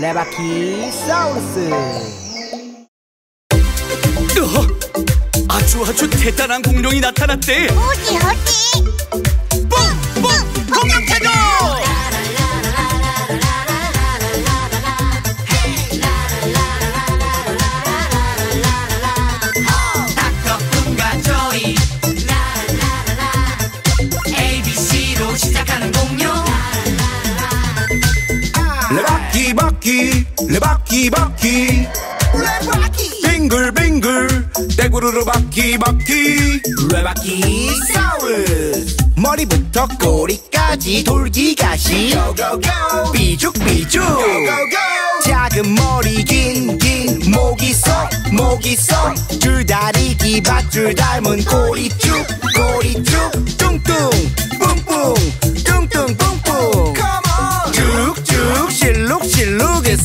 레바키 사우루스 어, 아주 아주 대단한 공룡이 나타났대. 어디 어디 레바퀴 바퀴 레바퀴 바퀴. 빙글빙글 떼구르르 바퀴 바퀴. 레바키 사우루스 머리부터 꼬리까지 돌기가 시. 고고고. 삐죽삐죽. 작은 머리 긴긴. 목이 쏙 목이 쏙 줄 다리 기 밧줄 닮은 꼬리 쭉. 꼬리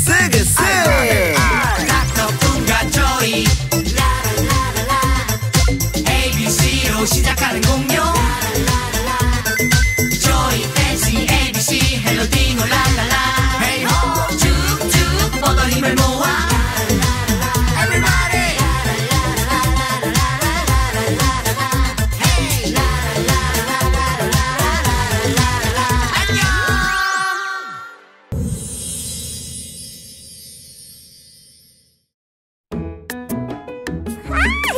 Six. Ah!